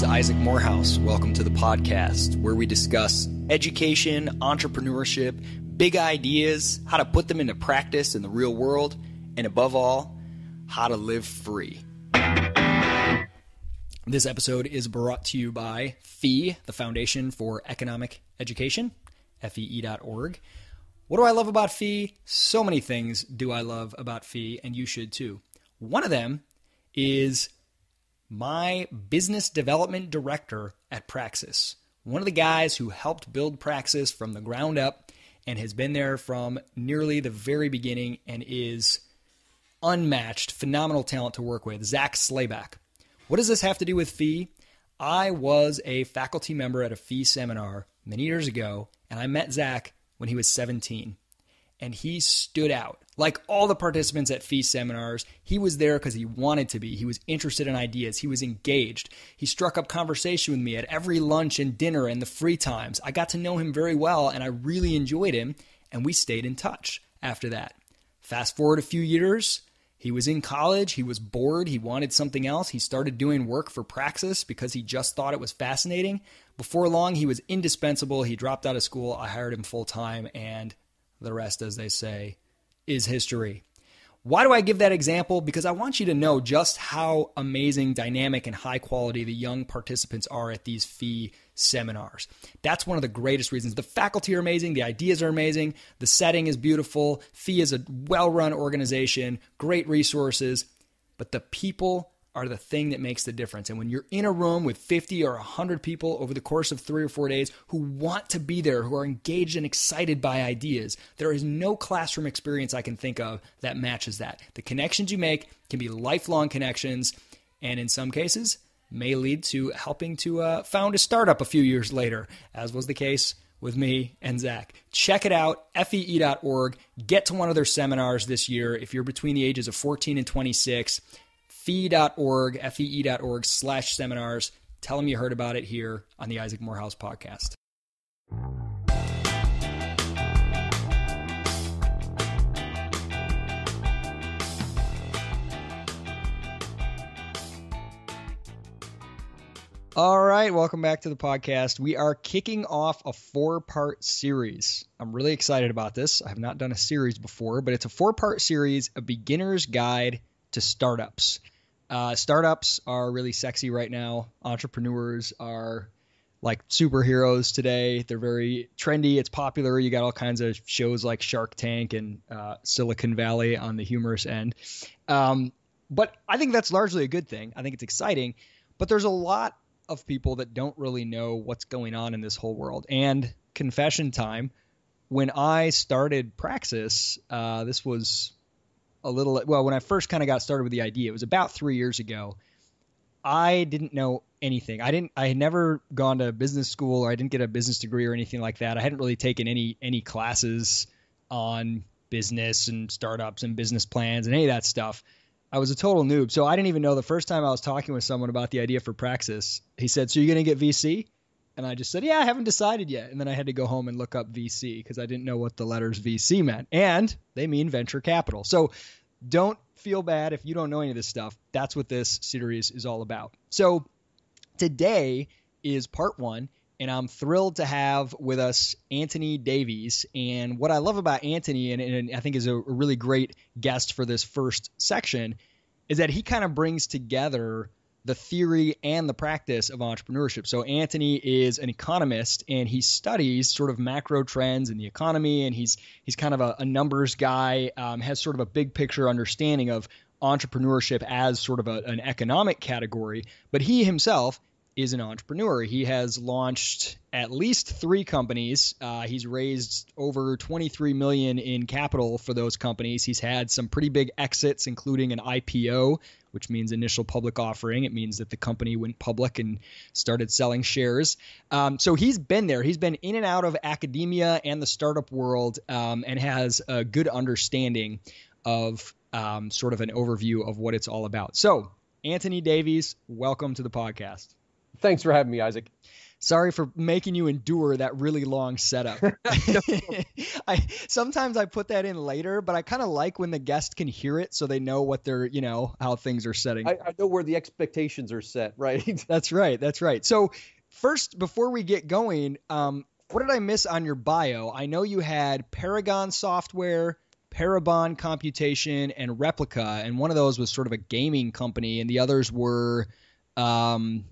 Is Isaac Morehouse. Welcome to the podcast where we discuss education, entrepreneurship, big ideas, how to put them into practice in the real world, and above all, how to live free. This episode is brought to you by FEE, the Foundation for Economic Education, fee.org. What do I love about FEE? So many things do I love about FEE, and you should too. One of them is my business development director at Praxis. One of the guys who helped build Praxis from the ground up and has been there from nearly the very beginning and is unmatched, phenomenal talent to work with, Zak Slayback. What does this have to do with FEE? I was a faculty member at a FEE seminar many years ago, and I met Zak when he was 17 and he stood out. Like all the participants at FEE seminars, he was there because he wanted to be. He was interested in ideas. He was engaged. He struck up conversation with me at every lunch and dinner and the free times. I got to know him very well and I really enjoyed him, and we stayed in touch after that. Fast forward a few years, he was in college, he was bored, he wanted something else. He started doing work for Praxis because he just thought it was fascinating. Before long, he was indispensable. He dropped out of school. I hired him full time, and the rest, as they say, is history. Why do I give that example? Because I want you to know just how amazing, dynamic, and high quality the young participants are at these FEE seminars. That's one of the greatest reasons. The faculty are amazing, the ideas are amazing, the setting is beautiful, FEE is a well run organization, great resources, but the people are the thing that makes the difference. And when you're in a room with 50 or 100 people over the course of three or four days who want to be there, who are engaged and excited by ideas, there is no classroom experience I can think of that matches that. The connections you make can be lifelong connections, and in some cases, may lead to helping to uh, found a startup a few years later, as was the case with me and Zak. Check it out, fee.org. Get to one of their seminars this year if you're between the ages of 14 and 26 fee.org, fee.org slash seminars. Tell them you heard about it here on the Isaac Morehouse podcast. All right, welcome back to the podcast. We are kicking off a four part series. I'm really excited about this. I have not done a series before, but it's a four part series, a beginner's guide to startups. Uh, startups are really sexy right now. Entrepreneurs are like superheroes today. They're very trendy. It's popular. You got all kinds of shows like Shark Tank and uh, Silicon Valley on the humorous end. Um, but I think that's largely a good thing. I think it's exciting. But there's a lot of people that don't really know what's going on in this whole world. And confession time, when I started Praxis, uh, this was a little well when I first kind of got started with the idea. It was about three years ago. I didn't know anything. I didn't. I had never gone to business school, or I didn't get a business degree or anything like that. I hadn't really taken any any classes on business and startups and business plans and any of that stuff. I was a total noob. So I didn't even know the first time I was talking with someone about the idea for Praxis. He said, "So you're going to get VC?" And I just said, "Yeah, I haven't decided yet." And then I had to go home and look up VC because I didn't know what the letters VC meant. And they mean venture capital. So don't feel bad if you don't know any of this stuff. That's what this series is all about. So today is part one, and I'm thrilled to have with us Antony Davies. And what I love about Antony, and, and I think is a, a really great guest for this first section, is that he kind of brings together the theory and the practice of entrepreneurship. So Antony is an economist and he studies sort of macro trends in the economy, and he's he's kind of a, a numbers guy, um, has sort of a big picture understanding of entrepreneurship as sort of a, an economic category. But he himself is an entrepreneur. He has launched at least three companies. Uh, he's raised over 23 million in capital for those companies. He's had some pretty big exits, including an IPO, which means initial public offering. It means that the company went public and started selling shares. Um, so he's been there. He's been in and out of academia and the startup world, um, and has a good understanding of um, sort of an overview of what it's all about. So, Antony Davies, welcome to the podcast. Thanks for having me, Isaac. Sorry for making you endure that really long setup. I sometimes I put that in later, but I kind of like when the guest can hear it so they know what they're, you know, how things are setting. I, I know where the expectations are set, right? that's right. That's right. So first, before we get going, um, what did I miss on your bio? I know you had Paragon Software, Parabon Computation, and Replica, and one of those was sort of a gaming company, and the others were. Um,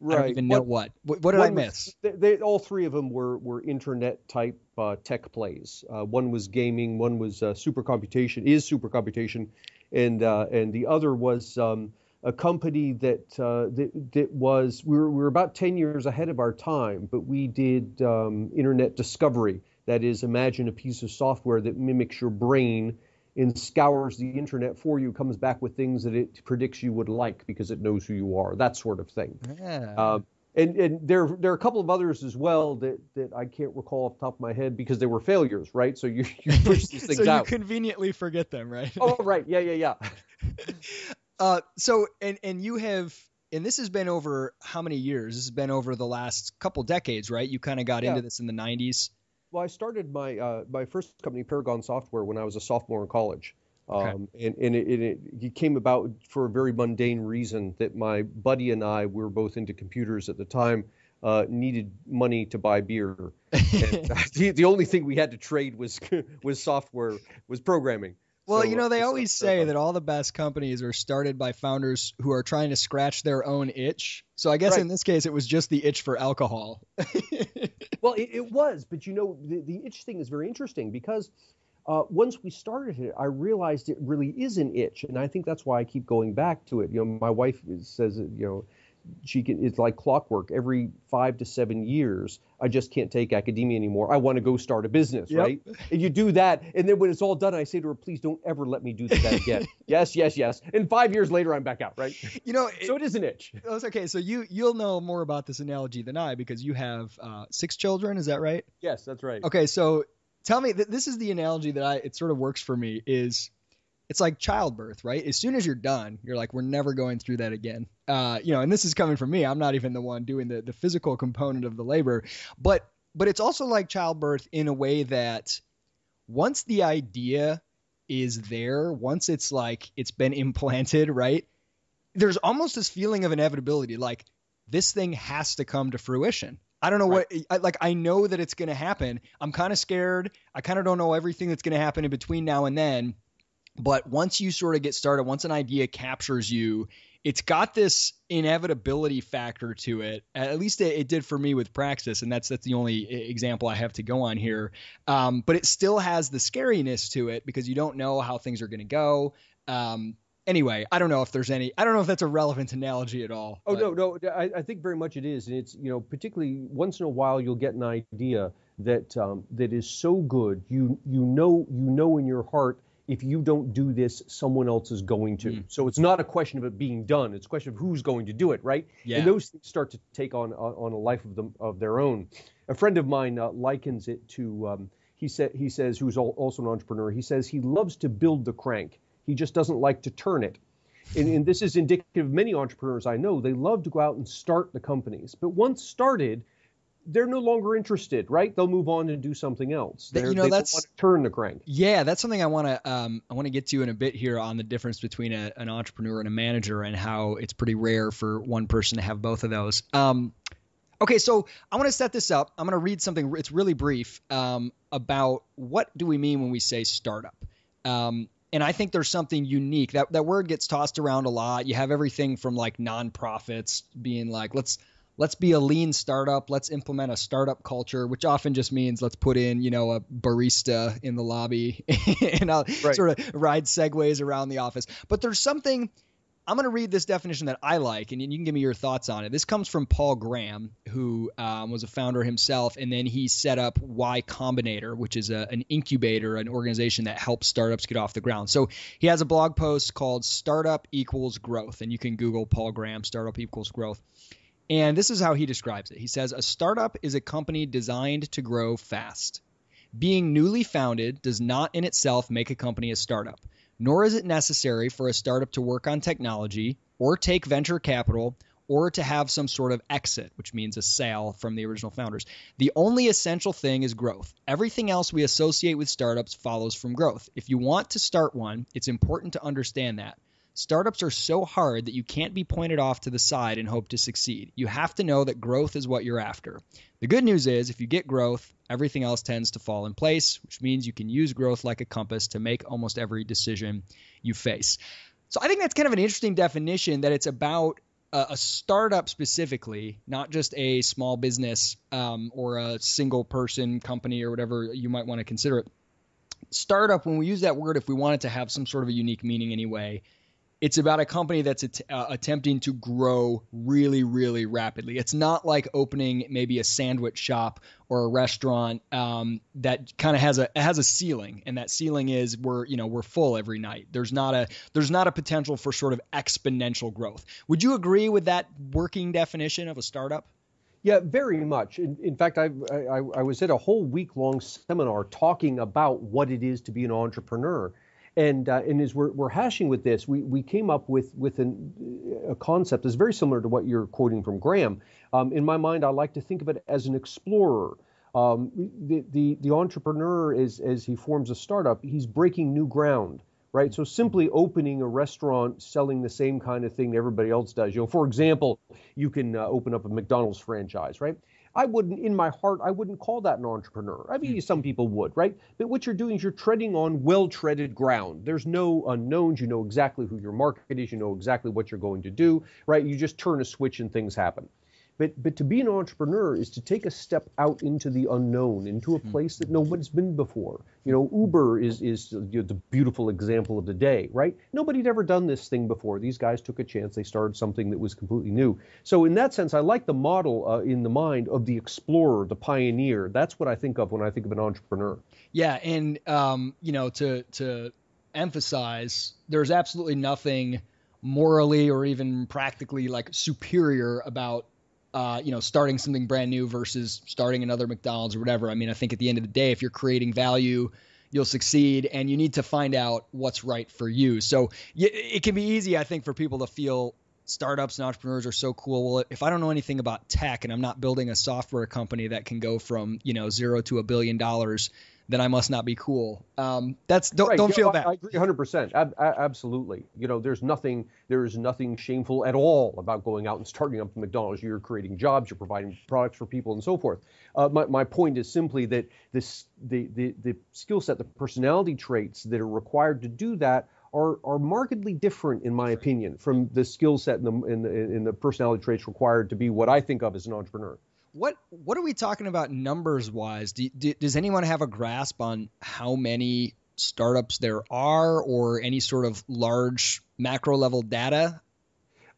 Right. I don't even know what. What, what did I miss? Was, they, they, all three of them were were internet type uh, tech plays. Uh, one was gaming. One was uh, supercomputation. Is supercomputation, and uh, and the other was um, a company that, uh, that that was we were we were about ten years ahead of our time, but we did um, internet discovery. That is, imagine a piece of software that mimics your brain and scours the internet for you, comes back with things that it predicts you would like because it knows who you are, that sort of thing. Yeah. Uh, and, and there, there are a couple of others as well that, that I can't recall off the top of my head because they were failures, right? So you, you push these things so out. So you conveniently forget them, right? oh, right. Yeah, yeah, yeah. uh, so, and, and you have, and this has been over how many years? This has been over the last couple decades, right? You kind of got yeah. into this in the 90s. Well, I started my uh, my first company, Paragon Software, when I was a sophomore in college. Okay. Um, and and, it, it, it, came about for a very mundane reason that my buddy and I we were both into computers at the time. Uh, needed money to buy beer. and the, the only thing we had to trade was was software, was programming. Well, so, you know, they always say that all the best companies are started by founders who are trying to scratch their own itch. So I guess right. in this case, it was just the itch for alcohol. well, it, it, was, but you know, the, the itch thing is very interesting because uh, once we started it, I realized it really is an itch, and I think that's why I keep going back to it. You know, my wife says, you know, she can it's like clockwork. Every five to seven years i just can't take academia anymore. I want to go start a business yep. right? And you do that and then when it's all done i say to her please don't ever let me do that again. Yes yes yes. And five years later i'm back out right? You know so it is an itch. That's okay. So you you'll know more about this analogy than i because you have uh, six children is that right? Yes that's right. Okay so tell me th- this is the analogy that i it sort of works for me is it's like childbirth, right? As soon as you're done, you're like, we're never going through that again. Uh, you know, and this is coming from me. I'm not even the one doing the the physical component of the labor, but but it's also like childbirth in a way that once the idea is there, once it's like it's been implanted, right? There's almost this feeling of inevitability, like this thing has to come to fruition. I don't know right. what I, like I know that it's going to happen. I'm kind of scared. I kind of don't know everything that's going to happen in between now and then but once you sort of get started, once an idea captures you, it's got this inevitability factor to it. At least it, it, did for me with Praxis, and that's that's the only example I have to go on here. Um, but it still has the scariness to it because you don't know how things are going to go. Um, anyway, I don't know if there's any. I don't know if that's a relevant analogy at all. Oh but. no, no, I, I, think very much it is, and it's you know particularly once in a while you'll get an idea that um, that is so good you you know you know in your heart if you don't do this, someone else is going to. Mm. So it's not a question of it being done; it's a question of who's going to do it, right? Yeah. And those things start to take on on a life of them of their own. A friend of mine uh, likens it to. Um, he said he says who's also an entrepreneur. He says he loves to build the crank. He just doesn't like to turn it. And, and this is indicative of many entrepreneurs I know. They love to go out and start the companies, but once started, they're no longer interested, right? They'll move on and do something else. They're, you know, they that's turn the crank. Yeah, that's something I want to um, I want to get to in a bit here on the difference between a, an entrepreneur and a manager and how it's pretty rare for one person to have both of those. Um, okay, so I want to set this up. I'm going to read something. It's really brief um, about what do we mean when we say startup. Um, and I think there's something unique. That that word gets tossed around a lot. You have everything from like nonprofits being like, let's let's be a lean startup. Let's implement a startup culture, which often just means let's put in, you know, a barista in the lobby and I'll right. sort of ride segways around the office. But there's something. I'm going to read this definition that I like, and you can give me your thoughts on it. This comes from Paul Graham, who um, was a founder himself, and then he set up Y Combinator, which is a, an incubator, an organization that helps startups get off the ground. So he has a blog post called Startup Equals Growth, and you can Google Paul Graham, Startup Equals Growth. And this is how he describes it. He says a startup is a company designed to grow fast. Being newly founded does not in itself make a company a startup, nor is it necessary for a startup to work on technology or take venture capital or to have some sort of exit, which means a sale from the original founders. The only essential thing is growth. Everything else we associate with startups follows from growth. If you want to start one, it's important to understand that. Startups are so hard that you can't be pointed off to the side and hope to succeed. You have to know that growth is what you're after. The good news is, if you get growth, everything else tends to fall in place, which means you can use growth like a compass to make almost every decision you face. So I think that's kind of an interesting definition that it's about a, startup specifically, not just a small business um, or a single person company or whatever you might want to consider it. Startup, when we use that word, if we want it to have some sort of a unique meaning anyway, it's about a company that's at, uh, attempting to grow really, really rapidly. It's not like opening maybe a sandwich shop or a restaurant um, that kind of has a has a ceiling, and that ceiling is we're you know we're full every night. There's not a there's not a potential for sort of exponential growth. Would you agree with that working definition of a startup? Yeah, very much. In, in fact, I, I, I was at a whole week long seminar talking about what it is to be an entrepreneur and uh, and as we're, we're hashing with this, we, we came up with with an, a concept that's very similar to what you're quoting from Graham. Um, in my mind, I like to think of it as an explorer. Um, the, the the entrepreneur is as he forms a startup, he's breaking new ground, right? So simply opening a restaurant selling the same kind of thing everybody else does. You know, for example, you can uh, open up a McDonald's franchise, right? I wouldn't, in my heart, I wouldn't call that an entrepreneur. I mean, mm. some people would, right? But what you're doing is you're treading on well treaded ground. There's no unknowns. You know exactly who your market is. You know exactly what you're going to do, right? You just turn a switch and things happen. But but to be an entrepreneur is to take a step out into the unknown, into a hmm. place that nobody's been before. You know, Uber is is you know, the beautiful example of the day, right? Nobody'd ever done this thing before. These guys took a chance. They started something that was completely new. So in that sense, I like the model uh, in the mind of the explorer, the pioneer. That's what I think of when I think of an entrepreneur. Yeah, and um, you know, to to emphasize, there's absolutely nothing morally or even practically like superior about uh, you know, starting something brand new versus starting another McDonald's or whatever. I mean, I think at the end of the day, if you're creating value, you'll succeed, and you need to find out what's right for you. So it can be easy, I think, for people to feel startups and entrepreneurs are so cool. Well, if I don't know anything about tech and I'm not building a software company that can go from you know zero to a billion dollars then I must not be cool. Um, that's don't right. don't feel bad. I, I agree 100. percent Absolutely. You know, there's nothing there is nothing shameful at all about going out and starting up McDonald's. You're creating jobs. You're providing products for people and so forth. Uh, my my point is simply that this the the the skill set, the personality traits that are required to do that. Are, are markedly different, in my opinion, from the skill set and the, and, the, and the personality traits required to be what I think of as an entrepreneur what what are we talking about numbers wise? Do, do, does anyone have a grasp on how many startups there are, or any sort of large macro level data?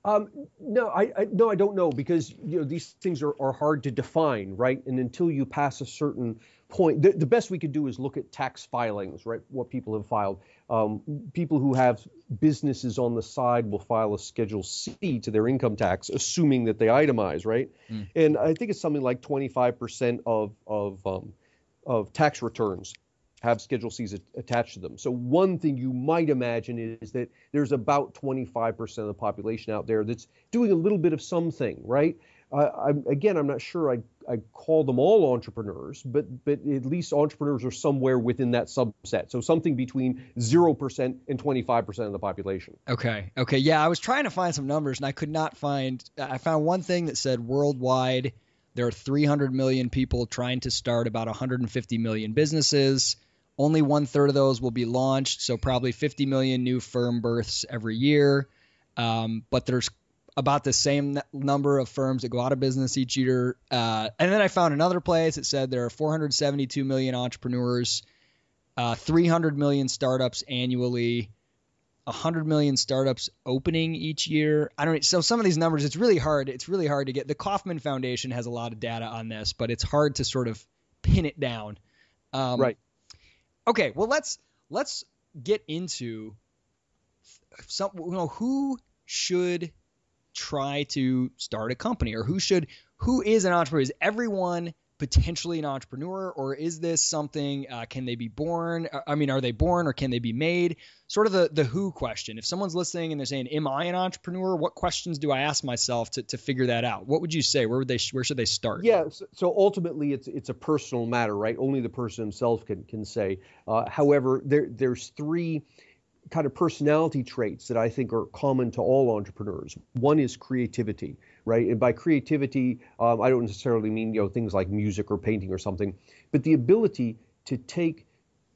Um, no, I, I, no, I don't know because you know these things are, are hard to define, right? And until you pass a certain point, the, the best we could do is look at tax filings, right? What people have filed. Um, people who have businesses on the side will file a Schedule C to their income tax, assuming that they itemize, right? Mm. And I think it's something like 25% of of um, of tax returns have Schedule C's attached to them. So one thing you might imagine is that there's about 25% of the population out there that's doing a little bit of something, right? Uh, again, I'm not sure I, I call them all entrepreneurs, but but at least entrepreneurs are somewhere within that subset. So something between zero percent and 25 percent of the population. Okay. Okay. Yeah, I was trying to find some numbers and I could not find. I found one thing that said worldwide there are 300 million people trying to start about 150 million businesses. Only one third of those will be launched, so probably 50 million new firm births every year. Um, but there's about the same number of firms that go out of business each year. Uh, and then I found another place that said there are 472 million entrepreneurs, uh, 300 million startups annually, 100 million startups opening each year. I don't so some of these numbers it's really hard. It's really hard to get. The Kauffman Foundation has a lot of data on this, but it's hard to sort of pin it down. Um, right. Okay, well let's let's get into some you know who should try to start a company or who should who is an entrepreneur is everyone potentially an entrepreneur, or is this something? Uh, can they be born? Uh, I mean, are they born, or can they be made? Sort of the the who question. If someone's listening and they're saying, "Am I an entrepreneur?" What questions do I ask myself to, to figure that out? What would you say? Where would they? Where should they start? Yeah. So, ultimately, it's it's a personal matter, right? Only the person himself can can say. Uh, however, there there's three kind of personality traits that I think are common to all entrepreneurs. One is creativity, right? And by creativity, um, I don't necessarily mean you know things like music or painting or something, but the ability to take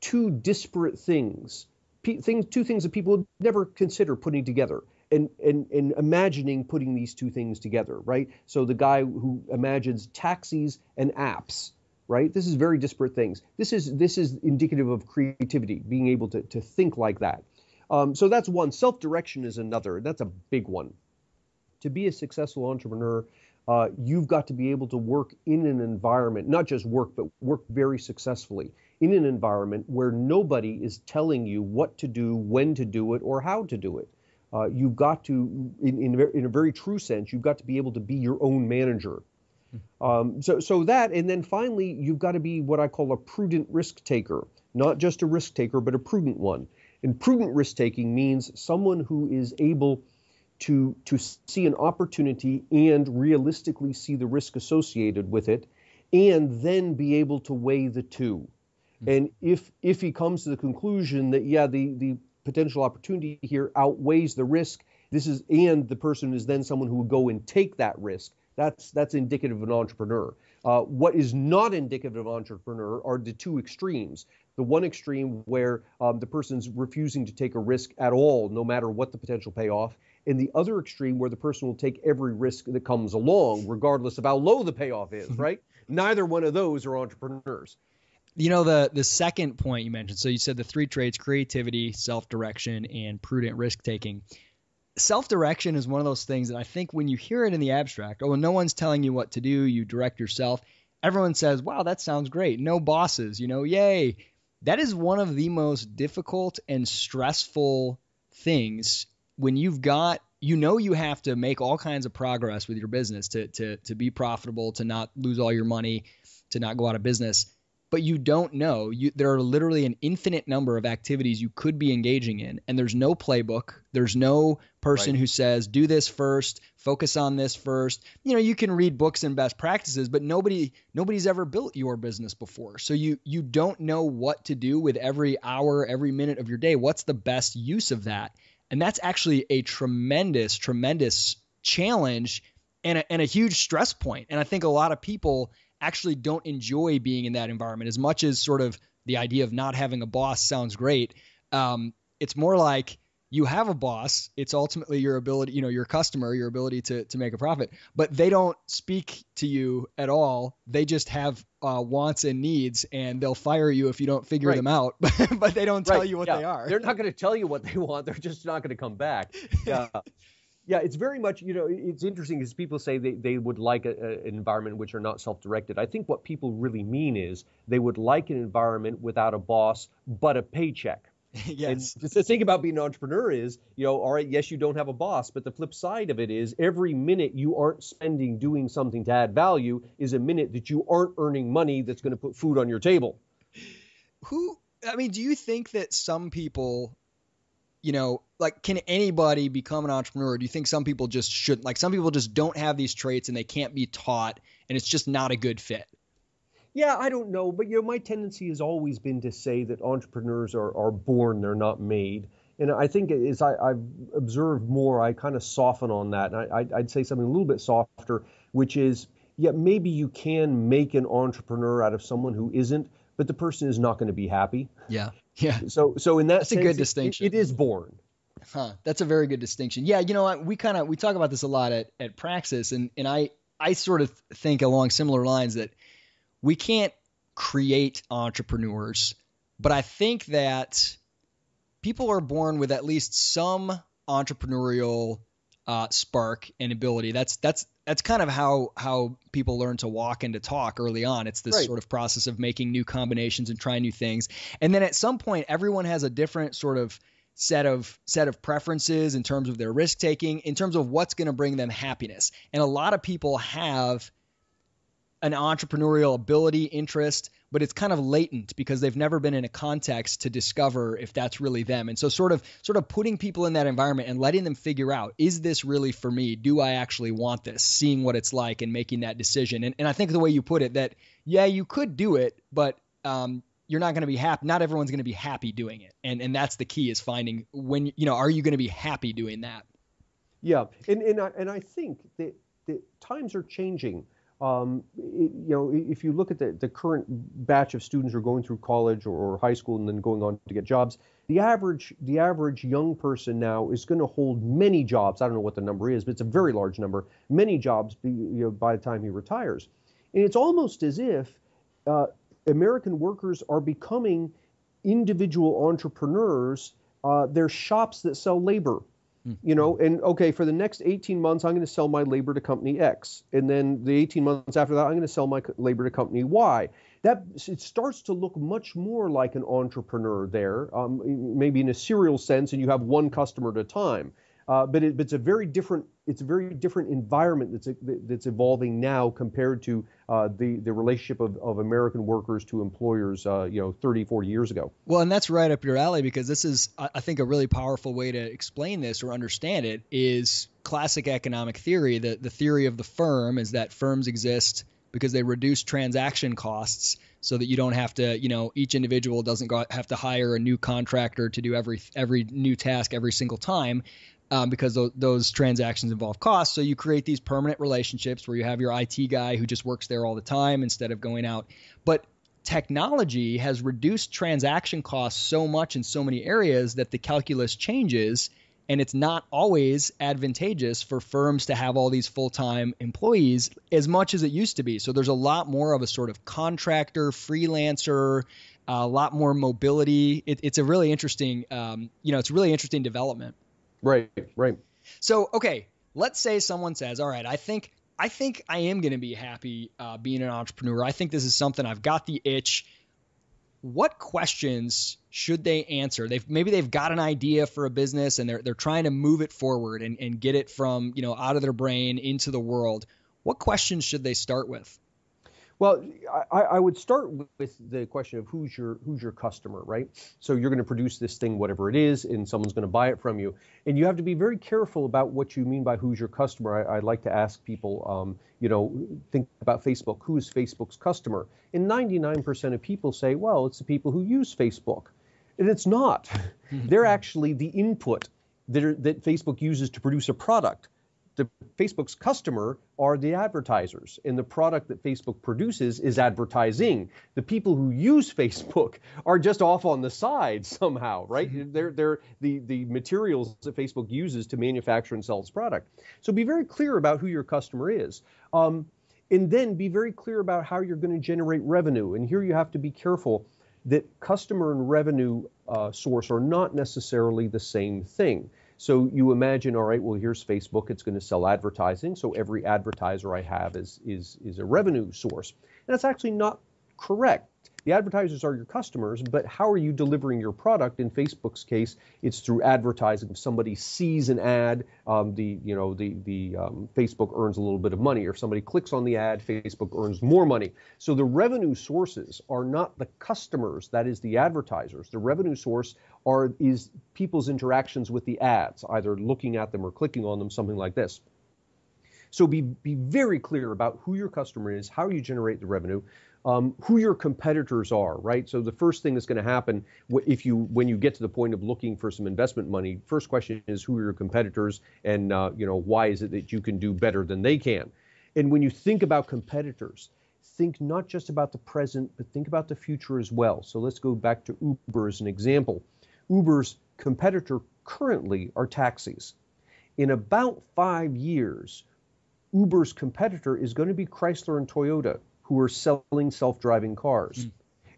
two disparate things, pe- things, two things that people would never consider putting together. And, and, and imagining putting these two things together, right? So the guy who imagines taxis and apps, right? This is very disparate things. This is this is indicative of creativity, being able to, to think like that. Um, so that's one. Self direction is another. That's a big one. To be a successful entrepreneur, uh, you've got to be able to work in an environment, not just work, but work very successfully in an environment where nobody is telling you what to do, when to do it, or how to do it. Uh, you've got to, in, in, in, a very true sense, you've got to be able to be your own manager. Hmm. Um, so, so that, and then finally, you've got to be what I call a prudent risk taker, not just a risk taker, but a prudent one. And prudent risk taking means someone who is able to, to see an opportunity and realistically see the risk associated with it, and then be able to weigh the 2 mm-hmm. And if if he comes to the conclusion that yeah, the, the potential opportunity here outweighs the risk, this is and the person is then someone who would go and take that risk. That's that's indicative of an entrepreneur. Uh, what is not indicative of an entrepreneur are the two extremes the one extreme where um, the person's refusing to take a risk at all, no matter what the potential payoff, and the other extreme where the person will take every risk that comes along, regardless of how low the payoff is, right? Neither one of those are entrepreneurs. You know the the second point you mentioned. So you said the three traits: creativity, self-direction, and prudent risk-taking. Self-direction is one of those things that I think when you hear it in the abstract, oh, when no one's telling you what to do, you direct yourself. Everyone says, "Wow, that sounds great." No bosses, you know, yay that is one of the most difficult and stressful things when you've got you know you have to make all kinds of progress with your business to to to be profitable, to not lose all your money, to not go out of business but you don't know. You, there are literally an infinite number of activities you could be engaging in, and there's no playbook. There's no person right. who says, do this first, focus on this first. You know, you can read books and best practices, but nobody nobody's ever built your business before. So you you don't know what to do with every hour, every minute of your day. What's the best use of that? And that's actually a tremendous, tremendous challenge and a, and a huge stress point. And I think a lot of people actually don't enjoy being in that environment as much as sort of the idea of not having a boss sounds great. Um, it's more like you have a boss. It's ultimately your ability, you know, your customer, your ability to to make a profit. But they don't speak to you at all. They just have uh, wants and needs, and they'll fire you if you don't figure right. them out. but they don't tell right. you what yeah. they are. They're not going to tell you what they want. They're just not going to come back. Yeah. Yeah, it's very much, you know, it's interesting because people say they, they would like a, a, an environment which are not self directed. I think what people really mean is they would like an environment without a boss, but a paycheck. yes. And the thing about being an entrepreneur is, you know, all right, yes, you don't have a boss, but the flip side of it is every minute you aren't spending doing something to add value is a minute that you aren't earning money that's going to put food on your table. Who, I mean, do you think that some people you know, like can anybody become an entrepreneur? Do you think some people just shouldn't? Like some people just don't have these traits and they can't be taught, and it's just not a good fit. Yeah, I don't know, but you know, my tendency has always been to say that entrepreneurs are are born; they're not made. And I think as I, have observed more, I kind of soften on that, and I, I'd say something a little bit softer, which is, yeah, maybe you can make an entrepreneur out of someone who isn't, but the person is not going to be happy. Yeah. Yeah. So so in that That's sense, a good distinction. It, it is born. Huh. That's a very good distinction. Yeah, you know, we kind of we talk about this a lot at at Praxis, and and I I sort of think along similar lines that we can't create entrepreneurs, but I think that people are born with at least some entrepreneurial uh, spark and ability. That's that's that's kind of how how people learn to walk and to talk early on. It's this right. sort of process of making new combinations and trying new things. And then at some point everyone has a different sort of set of set of preferences in terms of their risk taking, in terms of what's going to bring them happiness. And a lot of people have an entrepreneurial ability, interest, but it's kind of latent because they've never been in a context to discover if that's really them. And so sort of sort of putting people in that environment and letting them figure out, is this really for me? Do I actually want this? Seeing what it's like and making that decision. And, and I think the way you put it that, yeah, you could do it, but um, you're not going to be happy. Not everyone's going to be happy doing it. And, and that's the key is finding when, you know, are you going to be happy doing that? Yeah. And, and, I, and I think that, that times are changing um, you know, if you look at the, the current batch of students who are going through college or, or, high school and then going on to get jobs, the average the average young person now is going to hold many jobs. I don't know what the number is, but it's a very large number. Many jobs, be, you know, by the time he retires, and it's almost as if uh, American workers are becoming individual entrepreneurs. Uh, they're shops that sell labor. You know, and okay, for the next 18 months, I'm going to sell my labor to company X, and then the 18 months after that, I'm going to sell my labor to company Y. That it starts to look much more like an entrepreneur there, um, maybe in a serial sense, and you have one customer at a time. Uh, but, it, but, it's a very different it's a very different environment that's that's evolving now compared to uh, the the relationship of, of American workers to employers uh, you know 30 40 years ago. Well, and that's right up your alley because this is I think a really powerful way to explain this or understand it is classic economic theory. The the theory of the firm is that firms exist because they reduce transaction costs so that you don't have to, you know, each individual doesn't go, have to hire a new contractor to do every every new task every single time um, because those, those transactions involve costs. So you create these permanent relationships where you have your IT guy who just works there all the time instead of going out. But technology has reduced transaction costs so much in so many areas that the calculus changes and it's not always advantageous for firms to have all these full-time employees as much as it used to be so there's a lot more of a sort of contractor freelancer a lot more mobility it, it's a really interesting um, you know it's a really interesting development Right, right. So, okay, let's say someone says, "All right, I think I think I am going to be happy uh, being an entrepreneur. I think this is something I've got the itch." What questions should they answer? They've maybe they've got an idea for a business and they're they're trying to move it forward and, and get it from you know out of their brain into the world. What questions should they start with? Well, I, I, would start with the question of who's your who's your customer, right? So you're going to produce this thing, whatever it is, and someone's going to buy it from you, and you have to be very careful about what you mean by who's your customer. I, I like to ask people, um, you know, think about Facebook. Who's Facebook's customer? And 99% of people say, well, it's the people who use Facebook, and it's not. They're actually the input that, are, that Facebook uses to produce a product the Facebook's customer are the advertisers, and the product that Facebook produces is advertising. The people who use Facebook are just off on the side somehow, right? Mm-hmm. They're they're the the materials that Facebook uses to manufacture and sell its product. So be very clear about who your customer is. Um, and then be very clear about how you're going to generate revenue. And here you have to be careful that customer and revenue uh, source are not necessarily the same thing. So you imagine, all right, well, here's Facebook. It's going to sell advertising. So every advertiser I have is, is, is a revenue source. And that's actually not correct. The advertisers are your customers, but how are you delivering your product? In Facebook's case, it's through advertising. If somebody sees an ad, um, the you know the the um, Facebook earns a little bit of money. Or if somebody clicks on the ad, Facebook earns more money. So the revenue sources are not the customers. That is the advertisers. The revenue source are is people's interactions with the ads, either looking at them or clicking on them, something like this. So be be very clear about who your customer is, how you generate the revenue um, who your competitors are, right? So the first thing that's going to happen if you when you get to the point of looking for some investment money, first question is who are your competitors, and uh, you know why is it that you can do better than they can? And when you think about competitors, think not just about the present, but think about the future as well. So let's go back to Uber as an example. Uber's competitor currently are taxis. In about five years, Uber's competitor is going to be Chrysler and Toyota who are selling self driving cars. Mm.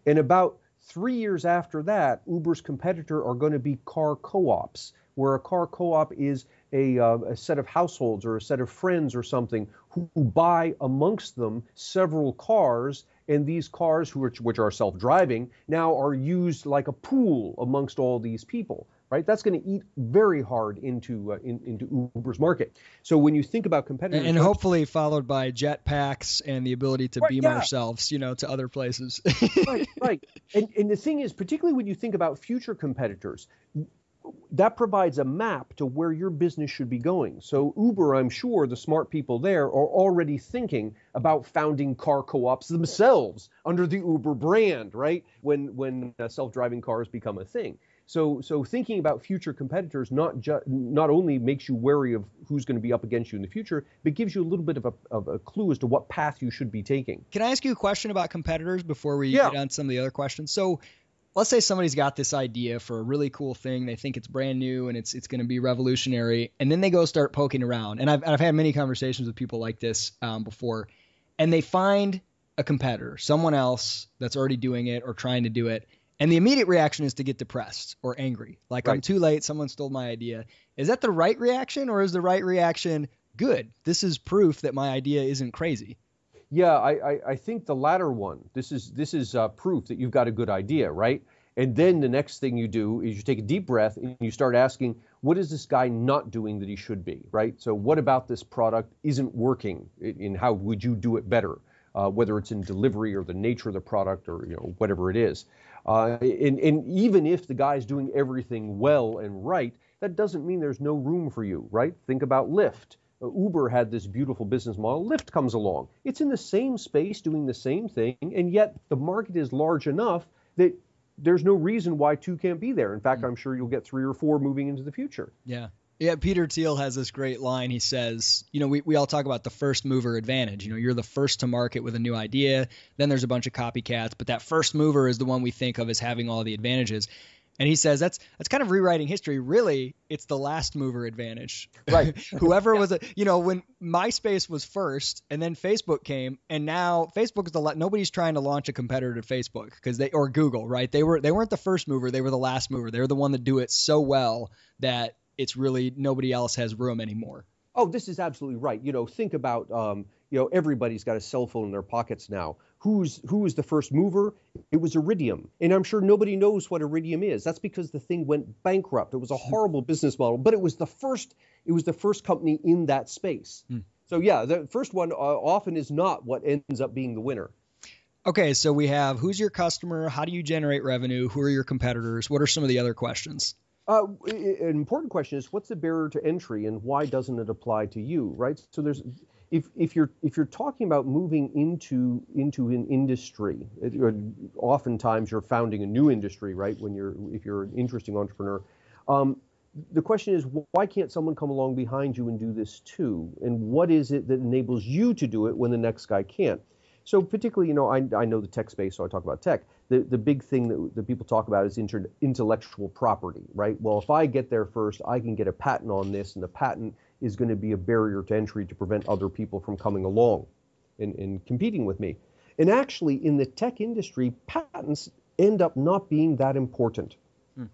And about three years after that, Uber's competitor are going to be car co ops, where a car co op is a, uh, a, set of households or a set of friends or something who, who buy amongst them several cars. And these cars, which, which are self driving, now are used like a pool amongst all these people. Right? That's going to eat very hard into uh, in, into Uber's market. So when you think about competitors, and, and hopefully followed by jetpacks and the ability to Right, beam yeah. ourselves, you know, to other places. right, right. And and the thing is, particularly when you think about future competitors, that provides a map to where your business should be going. So Uber, I'm sure the smart people there are already thinking about founding car co-ops themselves under the Uber brand, right? When when uh, self-driving cars become a thing. So so thinking about future competitors not ju- not only makes you wary of who's going to be up against you in the future, but gives you a little bit of a, of a clue as to what path you should be taking. Can I ask you a question about competitors before we Yeah. get on some of the other questions? So let's say somebody's got this idea for a really cool thing. They think it's brand new and it's it's going to be revolutionary, and then they go start poking around. And I've I've had many conversations with people like this um, before, and they find a competitor, someone else that's already doing it or trying to do it. And the immediate reaction is to get depressed or angry. Like, I'm too late. Someone stole my idea. Is that the right reaction or is the right reaction good? This is proof that my idea isn't crazy. Yeah, I, I, I think the latter one. This is this is uh, proof that you've got a good idea, right? And then the next thing you do is you take a deep breath and you start asking, what is this guy not doing that he should be, right? So what about this product isn't working, in in how would you do it better? Uh, whether it's in delivery or the nature of the product or you know whatever it is. Uh, and, and even if the guy's doing everything well and right, that doesn't mean there's no room for you, right? Think about Lyft. Uh, Uber had this beautiful business model. Lyft comes along. It's in the same space doing the same thing, and yet the market is large enough that there's no reason why two can't be there. In fact, I'm sure you'll get three or four moving into the future. Yeah. Yeah, Peter Thiel has this great line. He says, you know, we, we all talk about the first mover advantage. You know, you're the first to market with a new idea. Then there's a bunch of copycats, but that first mover is the one we think of as having all the advantages. And he says that's that's kind of rewriting history. Really, it's the last mover advantage. Right. Whoever was, a, you know, when MySpace was first, and then Facebook came, and now Facebook is the la- nobody's trying to launch a competitor to Facebook because they or Google, right? They were they weren't the first mover, they were the last mover. They were the one that do it so well that it's really nobody else has room anymore. Oh, this is absolutely right. You know, think about um, you know everybody's got a cell phone in their pockets now. Who's who was the first mover? It was Iridium, and I'm sure nobody knows what Iridium is. That's because the thing went bankrupt. It was a horrible business model, but it was the first. It was the first company in that space. So yeah, the first one uh, often is not what ends up being the winner. Okay, so we have who's your customer? How do you generate revenue? Who are your competitors? What are some of the other questions? Uh, an important question is what's the barrier to entry and why doesn't it apply to you, right? So there's if if you're if you're talking about moving into into an industry, it- oftentimes you're founding a new industry, right? When you're if you're an interesting entrepreneur, um, the question is why can't someone come along behind you and do this too? And what is it that enables you to do it when the next guy can't? So particularly, you know, I, I know the tech space, so I talk about tech. The, the big thing that, that people talk about is inter, intellectual property, right? Well, if I get there first, I can get a patent on this, and the patent is going to be a barrier to entry to prevent other people from coming along and, and competing with me. And actually, in the tech industry, patents end up not being that important. Hmm.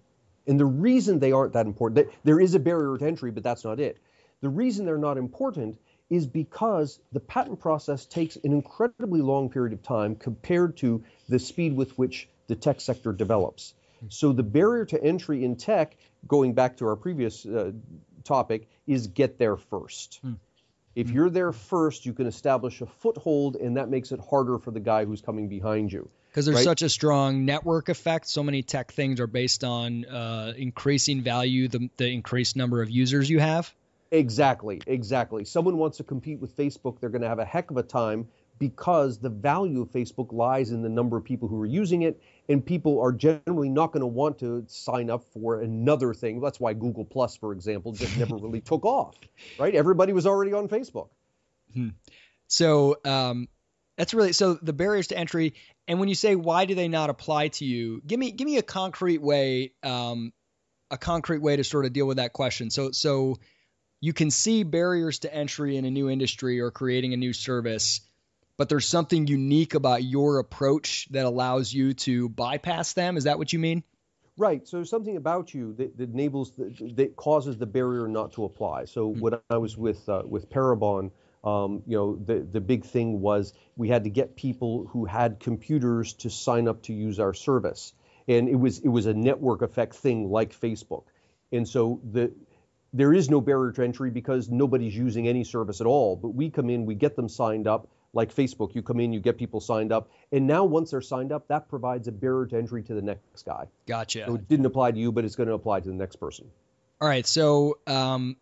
And the reason they aren't that important, there is a barrier to entry, but that's not it. The reason they're not important is because the patent process takes an incredibly long period of time compared to the speed with which the tech sector develops. So the barrier to entry in tech, going back to our previous uh, topic, is get there first. If you're there first, you can establish a foothold, and that makes it harder for the guy who's coming behind you. Because there's Right. such a strong network effect. So many tech things are based on uh, increasing value, the, the increased number of users you have. Exactly, exactly. Someone wants to compete with Facebook, they're going to have a heck of a time because the value of Facebook lies in the number of people who are using it, and people are generally not going to want to sign up for another thing. That's why Google Plus, for example, just never really took off, right? Everybody was already on Facebook. So um, that's really so the barriers to entry. And when you say why do they not apply to you, give me give me a concrete way, um, a concrete way to sort of deal with that question. So so you can see barriers to entry in a new industry or creating a new service, but there's something unique about your approach that allows you to bypass them. Is that what you mean? Right. So something about you that, that enables the, that causes the barrier not to apply. So when I was with uh, with Parabon, um, you know, the the big thing was we had to get people who had computers to sign up to use our service, and it was it was a network effect thing like Facebook. And so the there is no barrier to entry because nobody's using any service at all. But we come in, we get them signed up, like Facebook. You come in, you get people signed up, and now once they're signed up, that provides a barrier to entry to the next guy. Gotcha. So it didn't apply to you, but it's going to apply to the next person. All right. So, um,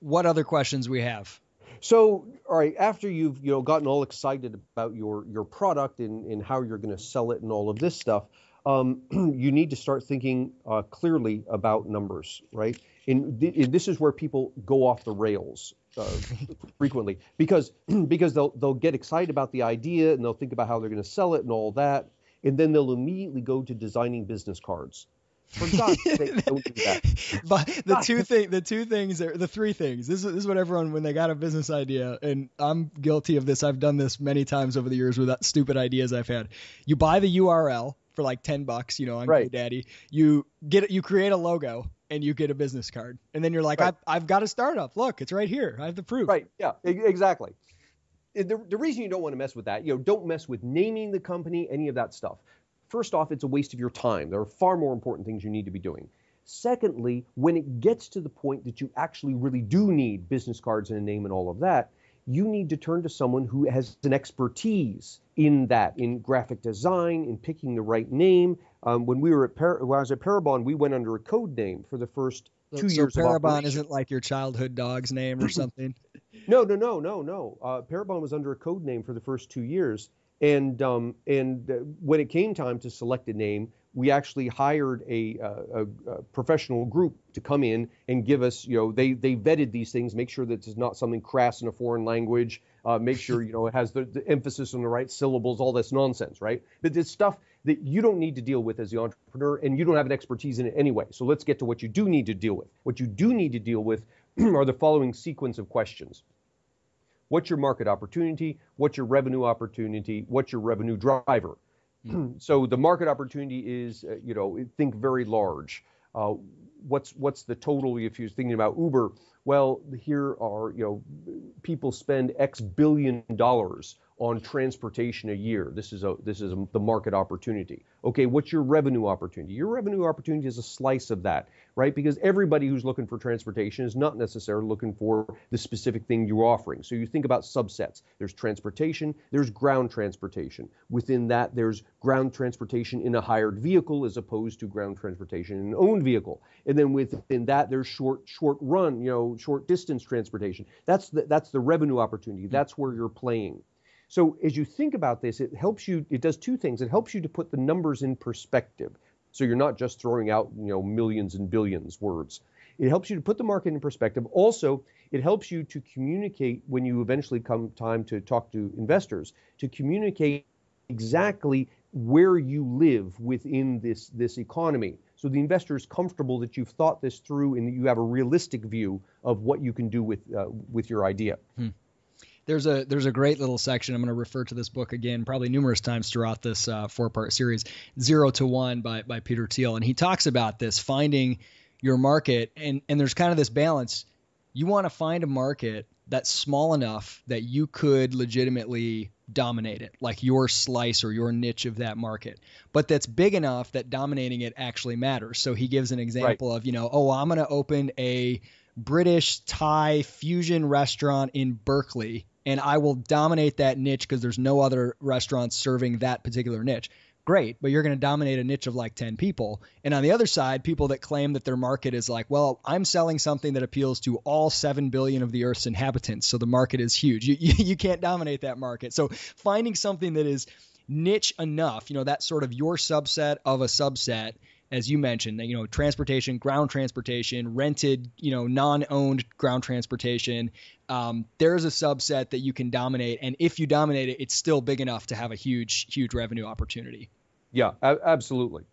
what other questions we have? So, all right, after you've you know gotten all excited about your your product and, and how you're going to sell it and all of this stuff, um, you need to start thinking uh, clearly about numbers, right? And, th- and, this is where people go off the rails uh, frequently because because they'll they'll get excited about the idea and they'll think about how they're going to sell it and all that, and then they'll immediately go to designing business cards. For God's sake, don't do that. But the two thing, the two things are the three things. This is, this is what everyone when they got a business idea, and I'm guilty of this. I've done this many times over the years with that stupid ideas I've had. You buy the URL for like ten bucks, you know, on right. GoDaddy. You get you create a logo and you get a business card, and then you're like, right. I've, I've got a startup. Look, it's right here. I have the proof. Right. Yeah. Exactly. Eh, the, the reason you don't want to mess with that, you know, don't mess with naming the company, any of that stuff. First off, it's a waste of your time. There are far more important things you need to be doing. Secondly, when it gets to the point that you actually really do need business cards and a name and all of that, you need to turn to someone who has an expertise in that, in graphic design, in picking the right name. Um, when we were at Par- when I was at Parabon, we went under a code name for the first two so years. Parabon isn't like your childhood dog's name or something. no, no, no, no, no. Uh, Parabon was under a code name for the first two years, and um, and uh, when it came time to select a name, we actually hired a, a, a, professional group to come in and give us, you know, they they vetted these things, make sure that it's not something crass in a foreign language, uh, make sure you know it has the, the, emphasis on the right syllables, all this nonsense, right? But this stuff that you don't need to deal with as the entrepreneur, and you don't have an expertise in it anyway. So let's get to what you do need to deal with. What you do need to deal with are the following sequence of questions. What's your market opportunity? What's your revenue opportunity? What's your revenue driver? Mm. so the market opportunity is, uh, you know, think very large. Uh, what's what's the total if you're thinking about Uber? Well, here are you know people spend X billion dollars on transportation a year. This is a this is a, the market opportunity. Okay, what's your revenue opportunity? Your revenue opportunity is a slice of that, right? Because everybody who's looking for transportation is not necessarily looking for the specific thing you're offering. So you think about subsets. There's transportation, there's ground transportation. Within that, there's ground transportation in a hired vehicle as opposed to ground transportation in an owned vehicle. And then within that, there's short short run, you know, short distance transportation. That's the, that's the revenue opportunity. Mm-hmm. That's where you're playing. So as you think about this, it helps you, it does two things. It helps you to put the numbers in perspective. So you're not just throwing out, you know, millions and billions words. It helps you to put the market in perspective. Also, it helps you to communicate when you eventually come time to talk to investors, to communicate exactly where you live within this, this economy. So the investor is comfortable that you've thought this through and that you have a realistic view of what you can do with, uh, with your idea. Hmm there's a there's a great little section. I'm going to refer to this book again, probably numerous times throughout this uh, four part series, Zero to One by by Peter Thiel, and he talks about this finding your market, and and there's kind of this balance. You want to find a market that's small enough that you could legitimately dominate it, like your slice or your niche of that market, but that's big enough that dominating it actually matters. So he gives an example right. of, you know, oh, I'm going to open a British Thai fusion restaurant in Berkeley and I will dominate that niche because there's no other restaurants serving that particular niche. Great, but you're going to dominate a niche of like 10 people. And on the other side, people that claim that their market is like, well, I'm selling something that appeals to all 7 billion of the Earth's inhabitants. So the market is huge. You, you, you can't dominate that market. So finding something that is niche enough, you know, that sort of your subset of a subset as you mentioned, you know, transportation, ground transportation, rented, you know, non-owned ground transportation. Um, there's a subset that you can dominate, and if you dominate it, it's still big enough to have a huge, huge revenue opportunity. Yeah, a- absolutely.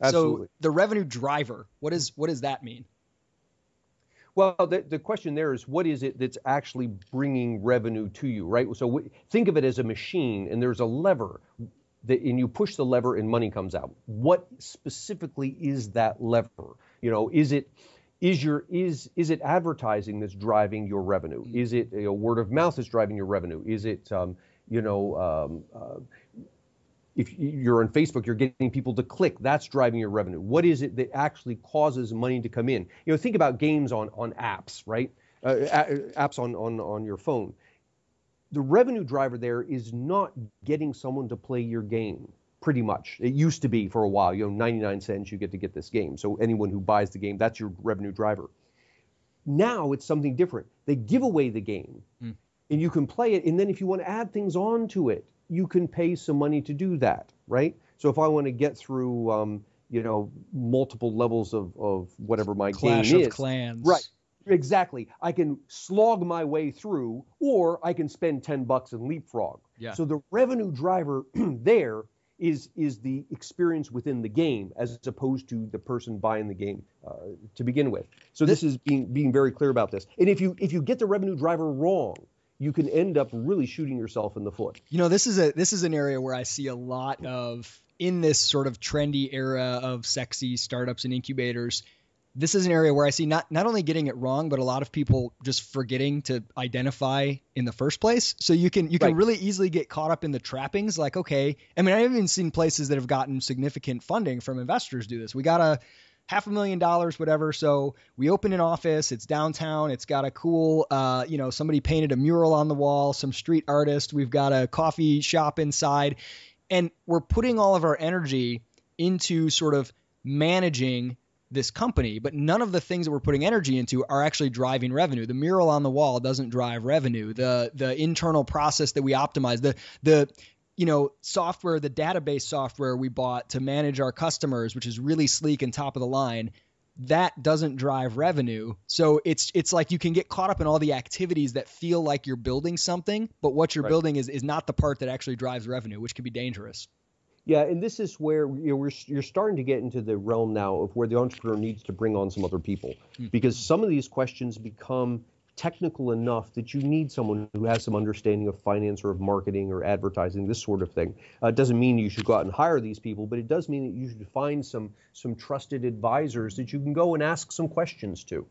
absolutely. So the revenue driver, what is what does that mean? Well, the, the question there is what is it that's actually bringing revenue to you, right? So w- think of it as a machine, and there's a lever that, and you push the lever and money comes out. What specifically is that lever? You know, is it is your is is it advertising that's driving your revenue? Mm. Is it a word of mouth that's driving your revenue? Is it um, you know um, uh, if you're on Facebook, you're getting people to click. That's driving your revenue. What is it that actually causes money to come in? You know, think about games on on apps, right? Uh, apps on, on on your phone. The revenue driver there is not getting someone to play your game. Pretty much, it used to be for a while. You know, 99 cents you get to get this game. So anyone who buys the game, that's your revenue driver. Now it's something different. They give away the game, mm. and you can play it. And then if you want to add things on to it, you can pay some money to do that, right? So if I want to get through, um, you know, multiple levels of, of whatever my Clash game of is, Clans, right? Exactly. I can slog my way through, or I can spend ten bucks and leapfrog. Yeah. So the revenue driver there is is the experience within the game as opposed to the person buying the game uh, to begin with. So this, this is being being very clear about this. And if you if you get the revenue driver wrong, you can end up really shooting yourself in the foot. You know, this is a this is an area where I see a lot of in this sort of trendy era of sexy startups and incubators. This is an area where I see not not only getting it wrong, but a lot of people just forgetting to identify in the first place. So you can you can right. really easily get caught up in the trappings. Like, okay, I mean, I've even seen places that have gotten significant funding from investors do this. We got a half a million dollars, whatever. So we open an office. It's downtown. It's got a cool, uh, you know, somebody painted a mural on the wall, some street artist. We've got a coffee shop inside, and we're putting all of our energy into sort of managing this company, but none of the things that we're putting energy into are actually driving revenue. The mural on the wall doesn't drive revenue. The the internal process that we optimize, the the you know, software, the database software we bought to manage our customers, which is really sleek and top of the line, that doesn't drive revenue. So it's it's like you can get caught up in all the activities that feel like you're building something, but what you're right. building is is not the part that actually drives revenue, which can be dangerous. Yeah, and this is where you know, we're, you're starting to get into the realm now of where the entrepreneur needs to bring on some other people, mm. because some of these questions become technical enough that you need someone who has some understanding of finance or of marketing or advertising, this sort of thing. Uh, it doesn't mean you should go out and hire these people, but it does mean that you should find some some trusted advisors that you can go and ask some questions to.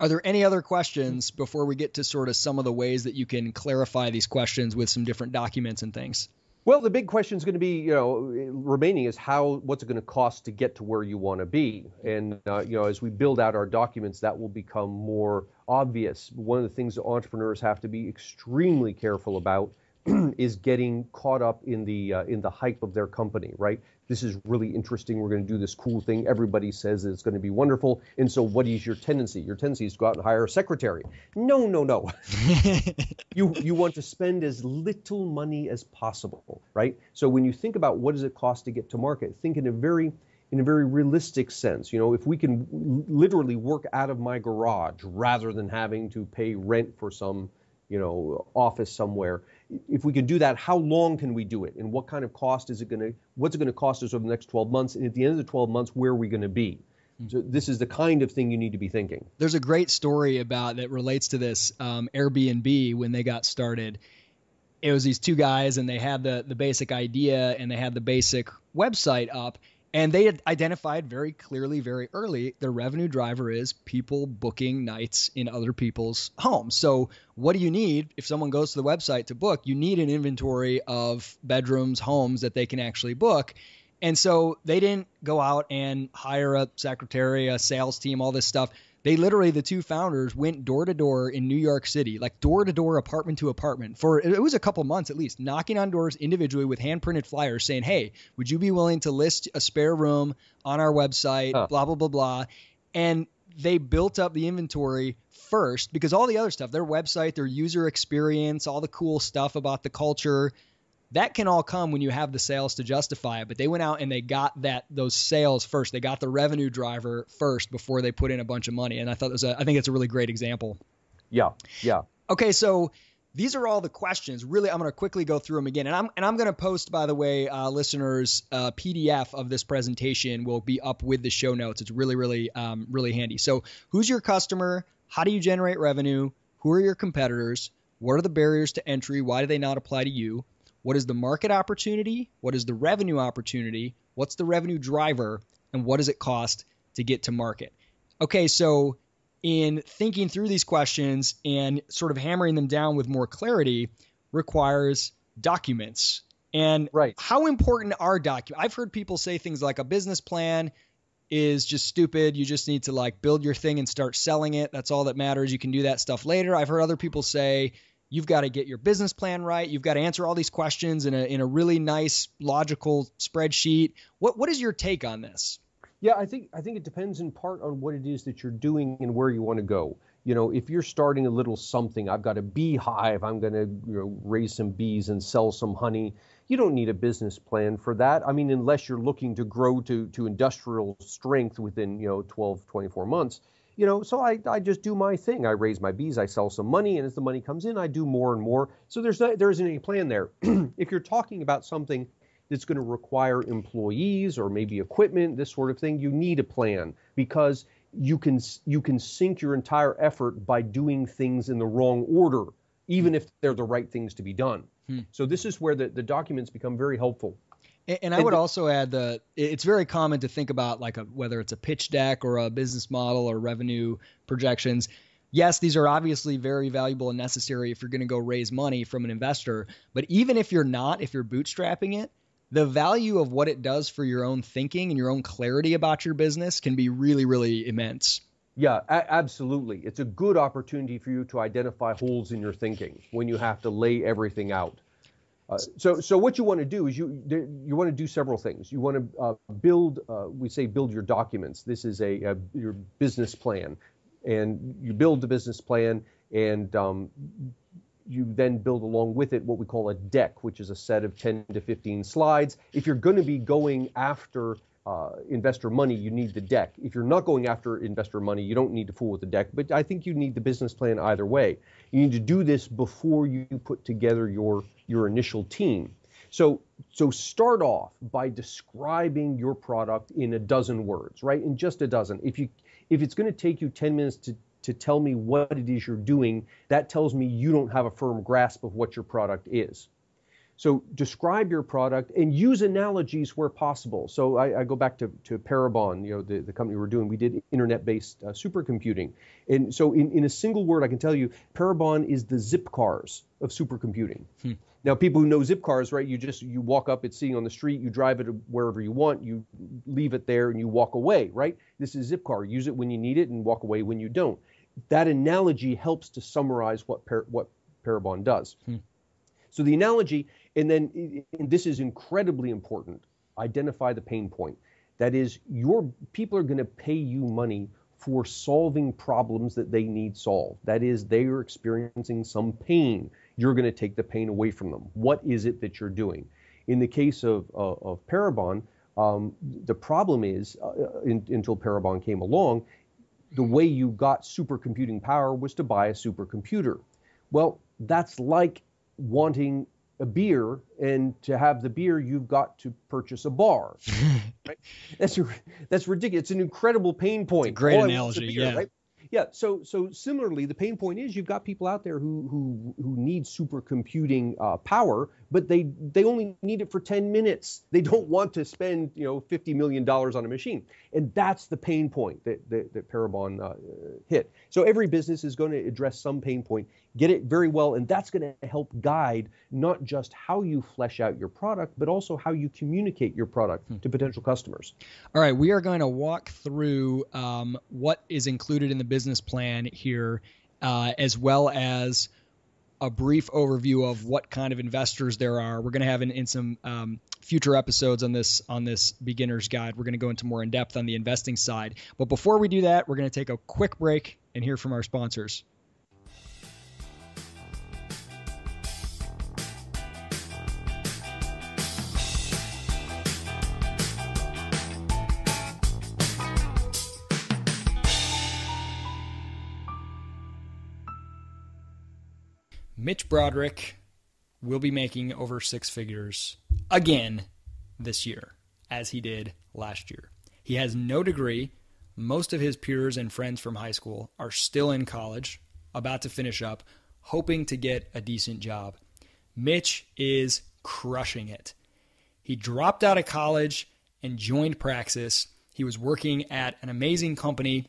Are there any other questions before we get to sort of some of the ways that you can clarify these questions with some different documents and things? Well, the big question is going to be, you know, remaining is how what's it going to cost to get to where you want to be, and uh, you know, as we build out our documents, that will become more obvious. One of the things that entrepreneurs have to be extremely careful about is getting caught up in the uh, in the hype of their company, right? This is really interesting. We're going to do this cool thing. Everybody says it's going to be wonderful. And so, what is your tendency? Your tendency is to go out and hire a secretary. No, no, no. you you want to spend as little money as possible, right? So when you think about what does it cost to get to market, think in a very in a very realistic sense. You know, if we can literally work out of my garage rather than having to pay rent for some, you know, office somewhere, if we can do that, how long can we do it? And what kind of cost is it going to, what's it going to cost us over the next 12 months? And at the end of the 12 months, where are we going to be? Hmm. So this is the kind of thing you need to be thinking. There's a great story about that relates to this um, Airbnb when they got started. It was these two guys, and they had the the basic idea, and they had the basic website up, and they had identified very clearly, very early, their revenue driver is people booking nights in other people's homes. So, what do you need if someone goes to the website to book? You need an inventory of bedrooms, homes that they can actually book. And so they didn't go out and hire a secretary, a sales team, all this stuff. They literally, the two founders went door to door in New York City, like door to door, apartment to apartment, for it was a couple months at least, knocking on doors individually with hand printed flyers saying, Hey, would you be willing to list a spare room on our website? Huh. Blah, blah, blah, blah. And they built up the inventory first because all the other stuff, their website, their user experience, all the cool stuff about the culture, that can all come when you have the sales to justify it. But they went out and they got that those sales first. They got the revenue driver first before they put in a bunch of money. And I thought it was a, I think it's a really great example. Yeah, yeah. Okay, so these are all the questions. Really, I'm going to quickly go through them again, and I'm and I'm going to post, by the way, uh, listeners, uh, PDF of this presentation will be up with the show notes. It's really, really, um, really handy. So, who's your customer? How do you generate revenue? Who are your competitors? What are the barriers to entry? Why do they not apply to you? What is the market opportunity? What is the revenue opportunity? What's the revenue driver? And what does it cost to get to market? Okay, so in thinking through these questions and sort of hammering them down with more clarity requires documents. And right. how important are documents? I've heard people say things like a business plan is just stupid. You just need to like build your thing and start selling it. That's all that matters. You can do that stuff later. I've heard other people say you've got to get your business plan right. You've got to answer all these questions in a in a really nice logical spreadsheet. What what is your take on this? Yeah, I think I think it depends in part on what it is that you're doing and where you want to go. You know, if you're starting a little something, I've got a beehive, I'm going to you know, raise some bees and sell some honey you don't need a business plan for that. I mean, unless you're looking to grow to, to industrial strength within, you know, 12, 24 months. You know, so I, I just do my thing. I raise my bees, I sell some money, and as the money comes in, I do more and more. So there's not, there isn't any plan there. if you're talking about something that's going to require employees or maybe equipment, this sort of thing, you need a plan because you can you can sink your entire effort by doing things in the wrong order, even if they're the right things to be done. Hmm. So this is where the, the documents become very helpful. And, and I would also add that it's very common to think about like a, whether it's a pitch deck or a business model or revenue projections. Yes, these are obviously very valuable and necessary if you're going to go raise money from an investor. But even if you're not, if you're bootstrapping it, the value of what it does for your own thinking and your own clarity about your business can be really, really immense. Yeah, a- absolutely. It's a good opportunity for you to identify holes in your thinking when you have to lay everything out. Uh, so, so what you want to do is you you want to do several things. You want to uh, build, uh, we say, build your documents. This is a, a, your business plan, and you build the business plan, and um, you then build along with it what we call a deck, which is a set of 10 to 15 slides. If you're going to be going after uh, investor money, you need the deck. If you're not going after investor money, you don't need to fool with the deck. But I think you need the business plan either way. You need to do this before you put together your your initial team. So so start off by describing your product in a dozen words, right? In just a dozen. If you if it's going to take you 10 minutes to to tell me what it is you're doing, that tells me you don't have a firm grasp of what your product is. So describe your product and use analogies where possible. So I, I go back to, to Parabon, you know, the, the company we're doing. We did internet-based uh, supercomputing. And so in, in a single word, I can tell you, Parabon is the Zipcars of supercomputing. Hmm. Now, people who know Zipcars, right? You just you walk up, it's sitting on the street, you drive it wherever you want, you leave it there, and you walk away, right? This is Zipcar. Use it when you need it, and walk away when you don't. That analogy helps to summarize what par- what Parabon does. Hmm. So the analogy and then and this is incredibly important. Identify the pain point. That is, your people are going to pay you money for solving problems that they need solved. That is, they are experiencing some pain. You're going to take the pain away from them. What is it that you're doing? In the case of, uh, of Parabon, um, the problem is, uh, in, until Parabon came along, the way you got supercomputing power was to buy a supercomputer. Well, that's like wanting a beer, and to have the beer, you've got to purchase a bar. right? That's that's ridiculous. It's an incredible pain point. great All analogy. Beer, yeah. Right? Yeah. So so similarly, the pain point is you've got people out there who who who need supercomputing uh, power, but they they only need it for 10 minutes. They don't want to spend you know 50 million dollars on a machine, and that's the pain point that that, that Parabon uh, hit. So every business is going to address some pain point, get it very well, and that's going to help guide not just how you flesh out your product, but also how you communicate your product hmm. to potential customers. All right, we are going to walk through um, what is included in the business business plan here, uh, as well as a brief overview of what kind of investors there are. We're going to have in, in some um, future episodes on this on this beginner's guide. We're going to go into more in depth on the investing side. But before we do that, we're going to take a quick break and hear from our sponsors. Mitch Broderick will be making over six figures again this year, as he did last year. He has no degree. Most of his peers and friends from high school are still in college, about to finish up, hoping to get a decent job. Mitch is crushing it. He dropped out of college and joined Praxis. He was working at an amazing company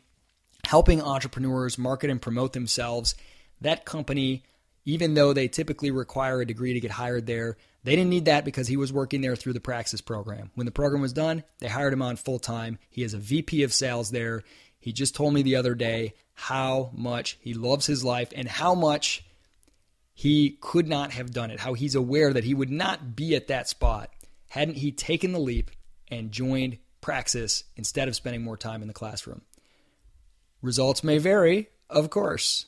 helping entrepreneurs market and promote themselves. That company even though they typically require a degree to get hired there. They didn't need that because he was working there through the Praxis program. When the program was done, they hired him on full time. He is a VP of sales there. He just told me the other day how much he loves his life and how much he could not have done it, how he's aware that he would not be at that spot hadn't he taken the leap and joined Praxis instead of spending more time in the classroom. Results may vary, of course,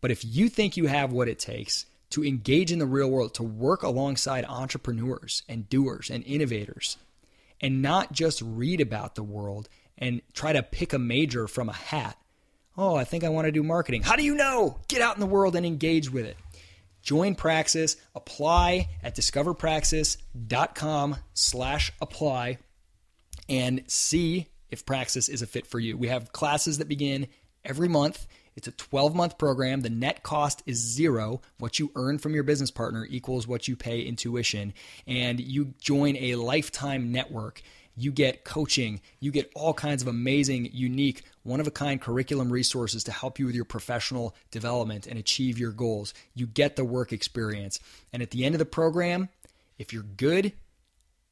but if you think you have what it takes to engage in the real world, to work alongside entrepreneurs and doers and innovators, and not just read about the world and try to pick a major from a hat. Oh, I think I want to do marketing. How do you know? Get out in the world and engage with it. Join Praxis, apply at discoverpraxis.com slash apply and see if Praxis is a fit for you. We have classes that begin every month. It's a 12 month program. The net cost is zero. What you earn from your business partner equals what you pay in tuition. And you join a lifetime network. You get coaching. You get all kinds of amazing, unique, one of a kind curriculum resources to help you with your professional development and achieve your goals. You get the work experience. And at the end of the program, if you're good,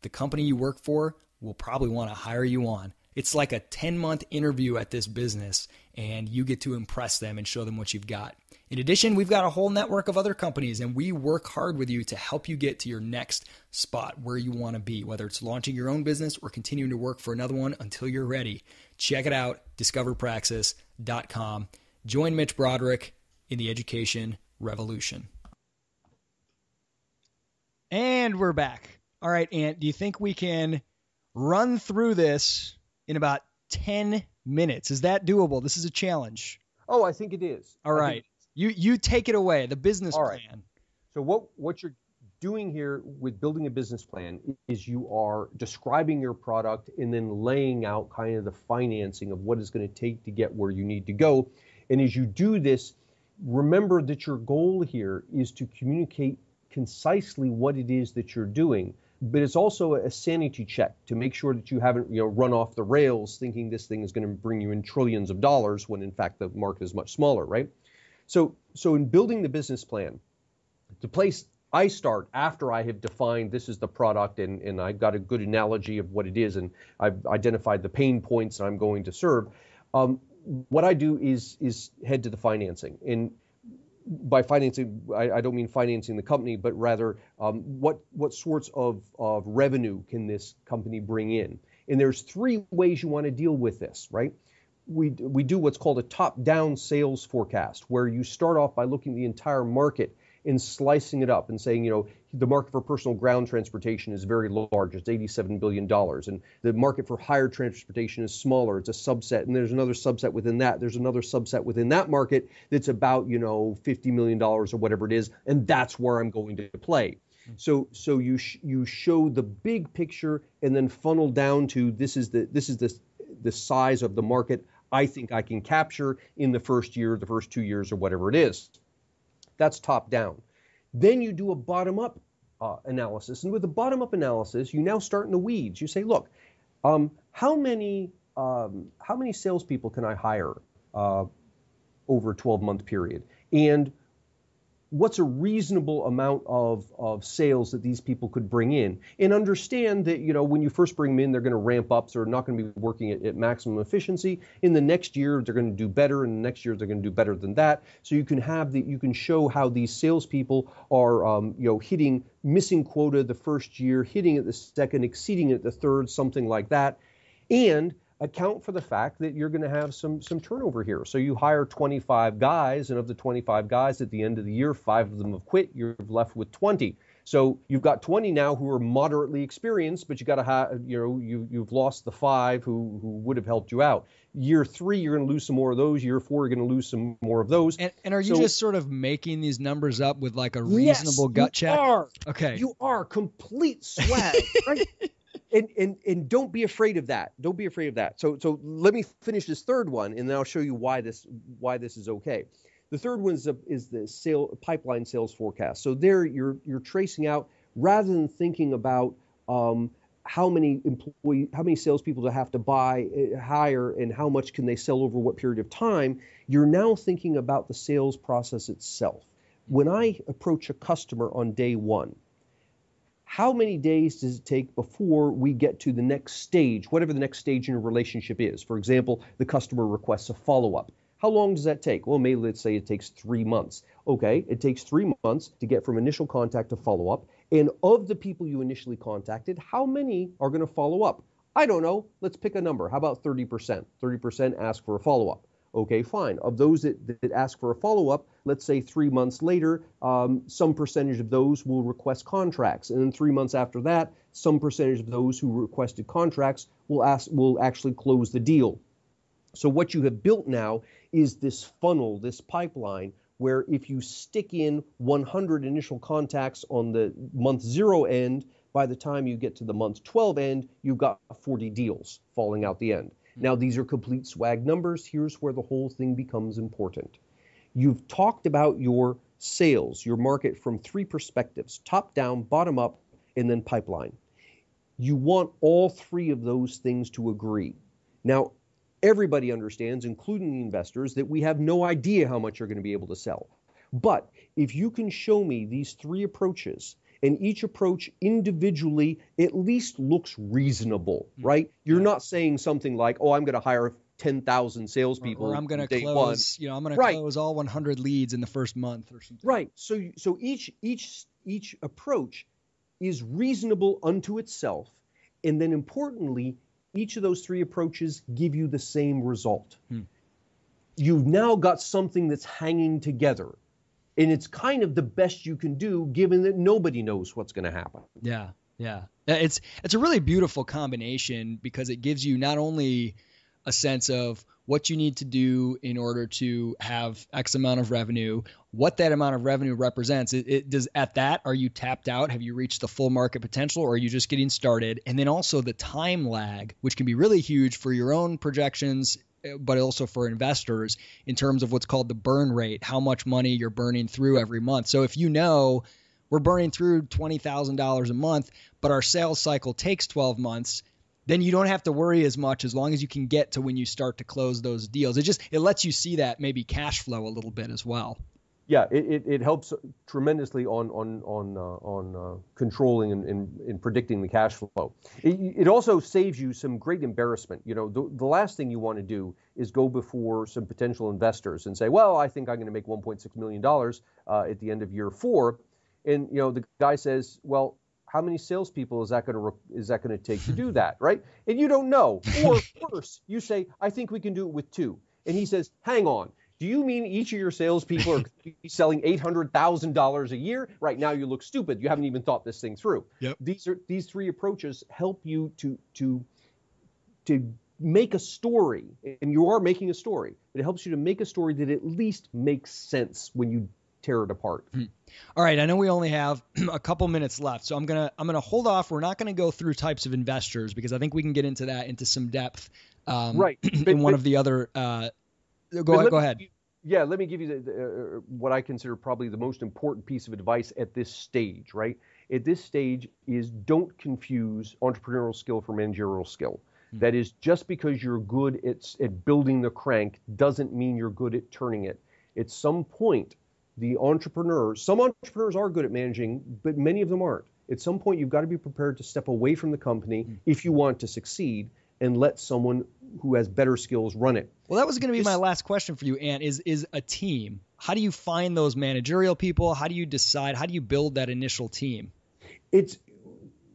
the company you work for will probably want to hire you on. It's like a 10 month interview at this business, and you get to impress them and show them what you've got. In addition, we've got a whole network of other companies, and we work hard with you to help you get to your next spot where you want to be, whether it's launching your own business or continuing to work for another one until you're ready. Check it out, discoverpraxis.com. Join Mitch Broderick in the education revolution. And we're back. All right, Ant, do you think we can run through this in about 10 minutes? Is that doable? This is a challenge. Oh, I think it is. All right. You you take it away, the business All plan. Right. So what what you're doing here with building a business plan is you are describing your product and then laying out kind of the financing of what it's going to take to get where you need to go. And as you do this, remember that your goal here is to communicate concisely what it is that you're doing but it's also a sanity check to make sure that you haven't you know run off the rails thinking this thing is going to bring you in trillions of dollars when in fact the market is much smaller right so so in building the business plan the place I start after I have defined this is the product and, and I've got a good analogy of what it is and I've identified the pain points I'm going to serve. Um, what I do is is head to the financing. And by financing, I, I don't mean financing the company, but rather um, what what sorts of, of revenue can this company bring in? And there's three ways you want to deal with this, right? We, we do what's called a top-down sales forecast, where you start off by looking at the entire market in slicing it up and saying, you know, the market for personal ground transportation is very large. It's $87 billion. And the market for higher transportation is smaller. It's a subset. And there's another subset within that. There's another subset within that market that's about, you know, $50 million or whatever it is. And that's where I'm going to play. Mm-hmm. So, so you sh- you show the big picture and then funnel down to this is the this is the the size of the market I think I can capture in the first year, the first two years, or whatever it is. That's top down. Then you do a bottom up uh, analysis. And with the bottom up analysis, you now start in the weeds. You say, look, um, how many um, how many salespeople can I hire uh, over a 12 month period? And what's a reasonable amount of, of sales that these people could bring in? And understand that you know when you first bring them in they're going to ramp up so they're not going to be working at, at, maximum efficiency. In the next year they're going to do better and the next year they're going to do better than that. So you can have the you can show how these salespeople are um, you know hitting missing quota the first year hitting it the second exceeding it the third something like that. And account for the fact that you're going to have some some turnover here. So you hire 25 guys, and of the 25 guys at the end of the year, five of them have quit. You're left with 20. So you've got 20 now who are moderately experienced, but you got to have you know you you've lost the five who who would have helped you out. Year three, you're going to lose some more of those. Year four, you're going to lose some more of those. And, and are you so, just sort of making these numbers up with like a reasonable yes, gut check? Are. Okay. You are complete swag, right? and, and and don't be afraid of that. Don't be afraid of that. So so let me finish this third one, and then I'll show you why this why this is okay. The third one is, a, is the sale pipeline sales forecast. So there you're you're tracing out rather than thinking about um, how many employee how many salespeople to have to buy uh, hire and how much can they sell over what period of time. You're now thinking about the sales process itself When I approach a customer on day one, how many days does it take before we get to the next stage, whatever the next stage in a relationship is? For example, the customer requests a follow up. How long does that take? Well, maybe let's say it takes three months. Okay, it takes three months to get from initial contact to follow up. And of the people you initially contacted, how many are going to follow up? I don't know. Let's pick a number. How about 30%? 30% ask for a follow up. Okay, fine. Of those that, that ask for a follow up, let's say three months later, um, some percentage of those will request contracts. And then three months after that, some percentage of those who requested contracts will, ask, will actually close the deal. So, what you have built now is this funnel, this pipeline, where if you stick in 100 initial contacts on the month zero end, by the time you get to the month 12 end, you've got 40 deals falling out the end. Now, these are complete swag numbers. Here's where the whole thing becomes important. You've talked about your sales, your market from three perspectives top down, bottom up, and then pipeline. You want all three of those things to agree. Now, everybody understands, including the investors, that we have no idea how much you're going to be able to sell. But if you can show me these three approaches and each approach individually at least looks reasonable, hmm. right? You're not saying something like, "Oh, I'm going to hire 10,000 salespeople. Or, or I'm going to close, one. you know, I'm going right. to close all 100 leads in the first month or something. Right. So so each each each approach is reasonable unto itself, and then importantly, each of those three approaches give you the same result. Hmm. You've now got something that's hanging together and it's kind of the best you can do given that nobody knows what's going to happen. Yeah, yeah. Uh, it's it's a really beautiful combination because it gives you not only a sense of what you need to do in order to have X amount of revenue, what that amount of revenue represents. It, it, does at that are you tapped out? Have you reached the full market potential, or are you just getting started? And then also the time lag, which can be really huge for your own projections but also for investors in terms of what's called the burn rate, how much money you're burning through every month. So if you know we're burning through $20,000 a month, but our sales cycle takes 12 months, then you don't have to worry as much as long as you can get to when you start to close those deals. It just it lets you see that maybe cash flow a little bit as well yeah, it, it, it, helps tremendously on on on uh, on uh, controlling and, and, and, predicting the cash flow. It, it, also saves you some great embarrassment. You know, the, the last thing you want to do is go before some potential investors and say, "Well, I think I'm going to make 1.6 million dollars uh, at the end of year four. and you know the guy says, "Well." How many salespeople is that going to re- is that going to take to do that, right? And you don't know. Or worse, you say, "I think we can do it with two. and he says, "Hang on, do you mean each of your salespeople are selling eight hundred thousand dollars a year? Right now, you look stupid. You haven't even thought this thing through. Yep. These are these three approaches help you to to to make a story, and you are making a story. But it helps you to make a story that at least makes sense when you tear it apart. Hmm. All right, I know we only have a couple minutes left, so I'm gonna I'm gonna hold off. We're not gonna go through types of investors because I think we can get into that into some depth. Um, right. in but, one but, of the other uh, Go, ahead, go ahead. yeah, let me give you the, the, uh, what I consider probably the most important piece of advice at this stage, right? At this stage is don't confuse entrepreneurial skill for managerial skill. Mm-hmm. That is, just because you're good at, at building the crank doesn't mean you're good at turning it. At some point, the entrepreneur, some entrepreneurs are good at managing, but many of them aren't. At some point, you've got to be prepared to step away from the company mm-hmm. if you want to succeed and let someone who has better skills run it. Well, that was going to be my last question for you, Ant. Is is a team? How do you find those managerial people? How do you decide? How do you build that initial team? It's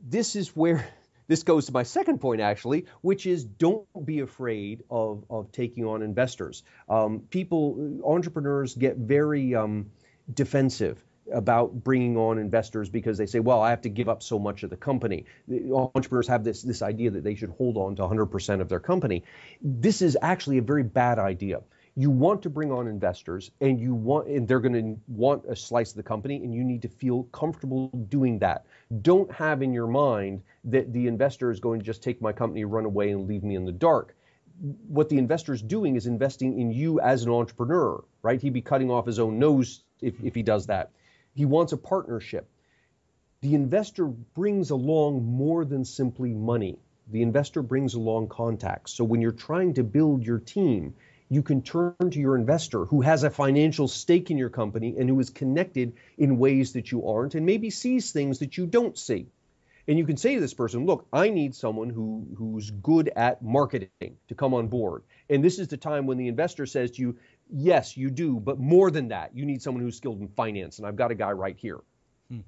this is where this goes to my second point actually, which is don't be afraid of of taking on investors. Um, people, entrepreneurs get very um, defensive about bringing on investors because they say, well, I have to give up so much of the company. Entrepreneurs have this, this idea that they should hold on to 100% of their company. This is actually a very bad idea. You want to bring on investors and you want and they're going to want a slice of the company and you need to feel comfortable doing that. Don't have in your mind that the investor is going to just take my company, run away and leave me in the dark what the investor is doing is investing in you as an entrepreneur, right? He'd be cutting off his own nose if, if he does that. He wants a partnership. The investor brings along more than simply money. The investor brings along contacts. So when you're trying to build your team, You can turn to your investor who has a financial stake in your company and who is connected in ways that you aren't and maybe sees things that you don't see. And you can say to this person, look, I need someone who, who's good at marketing to come on board. And this is the time when the investor says to you, yes, you do, but more than that, you need someone who's skilled in finance. And I've got a guy right here. Hmm.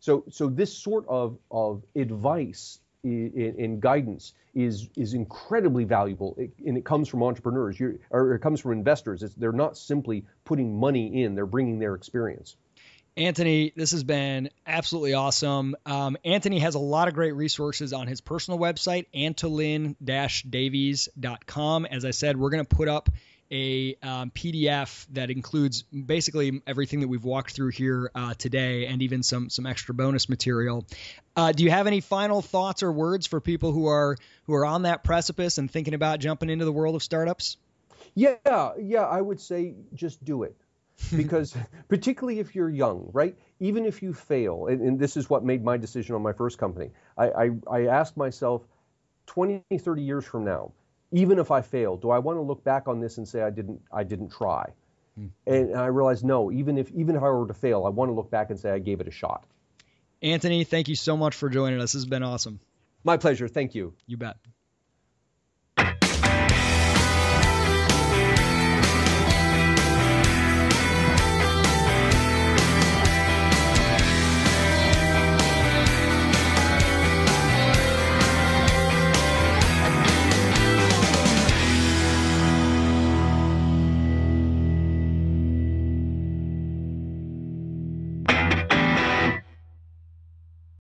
So, so this sort of, of advice and guidance is is incredibly valuable, and it comes from entrepreneurs, You're, or it comes from investors. It's, they're not simply putting money in; they're bringing their experience. Antony, this has been absolutely awesome. Um, Antony has a lot of great resources on his personal website, antolin-davies.com. As I said, we're going to put up a um, PDF that includes basically everything that we've walked through here uh, today, and even some some extra bonus material. Uh, do you have any final thoughts or words for people who are who are on that precipice and thinking about jumping into the world of startups? Yeah, yeah, I would say just do it. because particularly if you're young, right? Even if you fail, and, and, this is what made my decision on my first company. I, I, I asked myself 20, 30 years from now, even if I fail, do I want to look back on this and say I didn't I didn't try? Mm-hmm. And I realized no, even if even if I were to fail, I want to look back and say I gave it a shot. Antony, thank you so much for joining us. This has been awesome. My pleasure. Thank you. You bet.